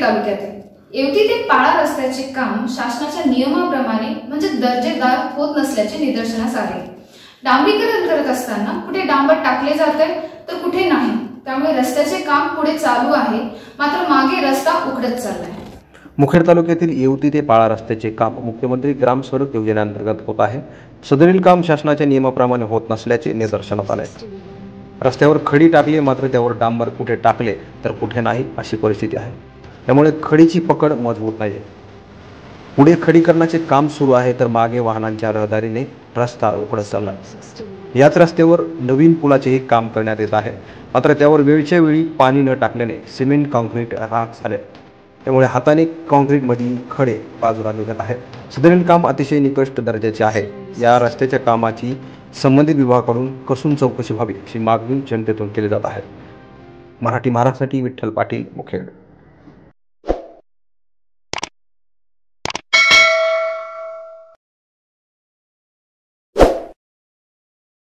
तालुक्यातील येवती ते पाळा रस्त्याचे काम शासनाच्या नियमाप्रमाणे म्हणजे दर्जेदार होत नसल्याचे निदर्शनास आले. डांबरीकरण करत असताना कुठे डांबर टाकले जाते तर कुठे नाही. त्यामुळे रस्त्याचे काम पुढे चालू आहे मात्र मागे रस्ता उघडत चाललाय. मुखेड तालुक्यातील येवती ते पाळा रस्त्याचे काम मुख्यमंत्री ग्रामस्वरूप योजनेअंतर्गत होत आहे. सदरील काम शासनाच्या नियमाप्रमाणे होत नसल्याचे निदर्शनात आले. रस्त्यावर खडी टाकली मात्र त्यावर डांबर कुठे टाकले तर कुठे नाही अशी परिस्थिती आहे. त्यामुळे खडीची पकड मजबूत नाही आहे पुढे खडीकरणाचे काम सुरू आहे तर मागे वाहनांच्या रहदारीने रस्ता उघडत चालला. याच रस्त्यावर नवीन पुलाचेही काम करण्यात येत आहे. मात्र त्यावर वेळच्या वेळी पाणी न टाकल्याने सिमेंट कॉन्क्रीट राख झाले. त्यामुळे हाताने कॉन्क्रीटमधील खडे बाजूला निघत आहेत. सदरील काम अतिशय निकृष्ट दर्जाचे आहे. या रस्त्याच्या कामाची संबंधित विभागाकडून कसून चौकशी व्हावी अशी मागणी जनतेतून केली जात आहे. मराठी महाराष्ट्रासाठी विठ्ठल पाटील मुखेड.